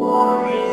Warrior.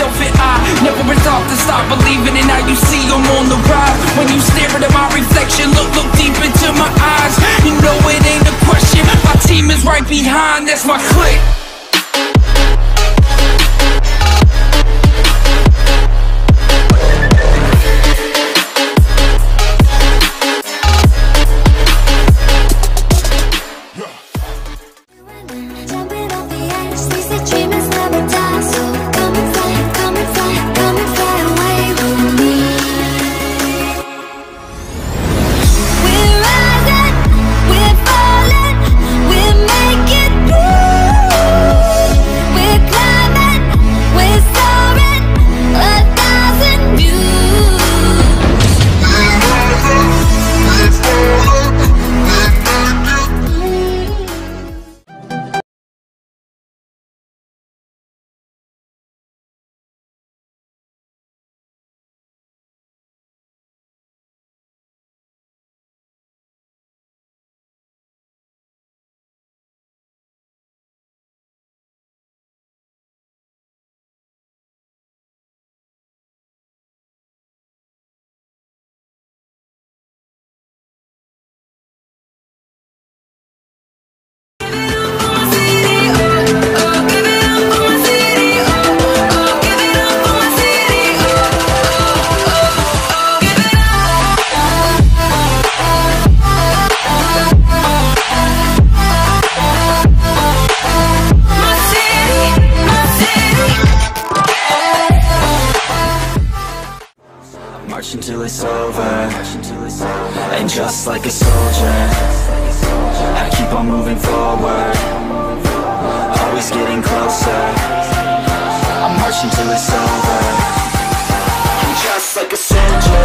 myself and I Never been taught to stop believing and now you see I'm on the rise When you stare into my reflection Look, look deep into my eyes. You know it ain't a question. My team is right behind, that's my clique.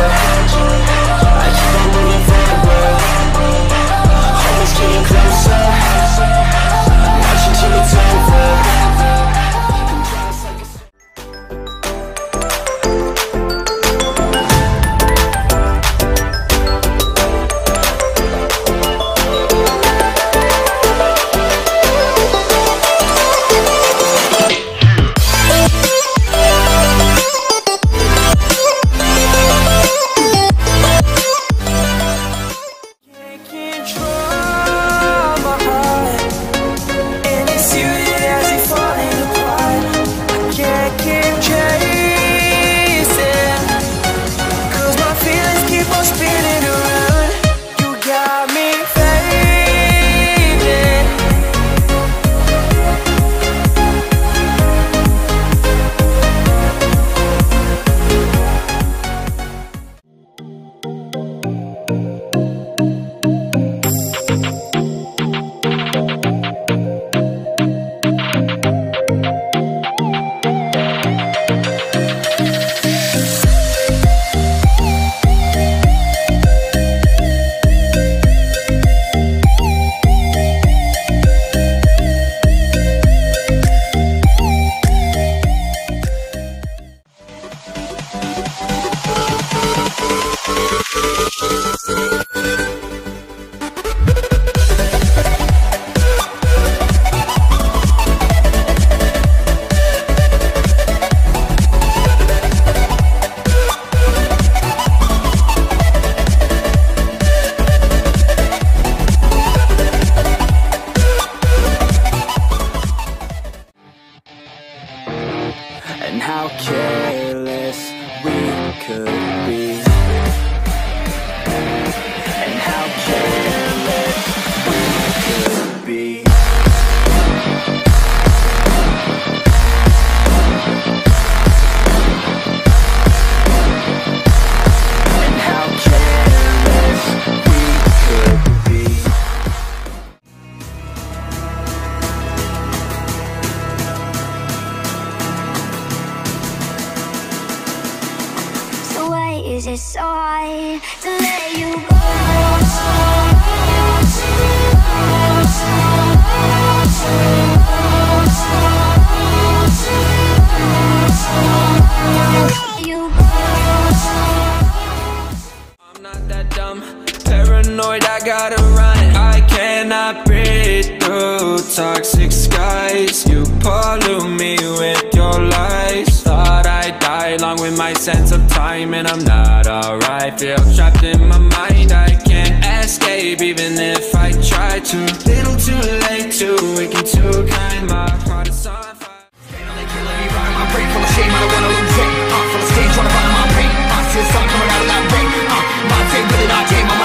I'm not head and I'm not alright. Feel trapped in my mind, I can't escape Even if I try to. Little too late, too weak and too kind. My heart is on fire. I'm break full of shame, I don't wanna lose it. Full of wanna my coming out of that rain. Uh, My team, really not game, I'm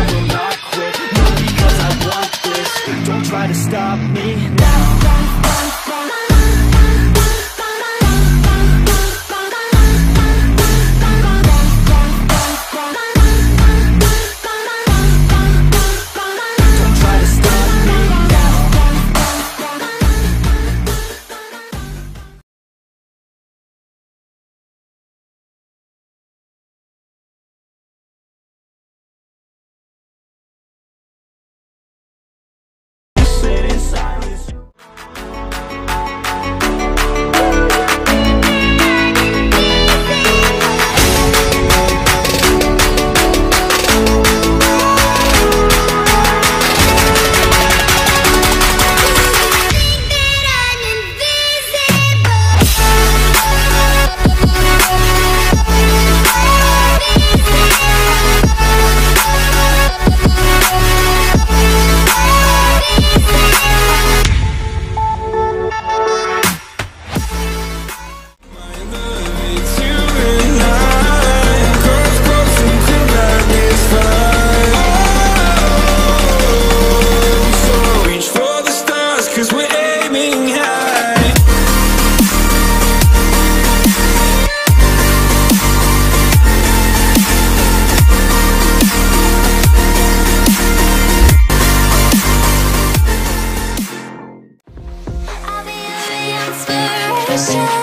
Yeah.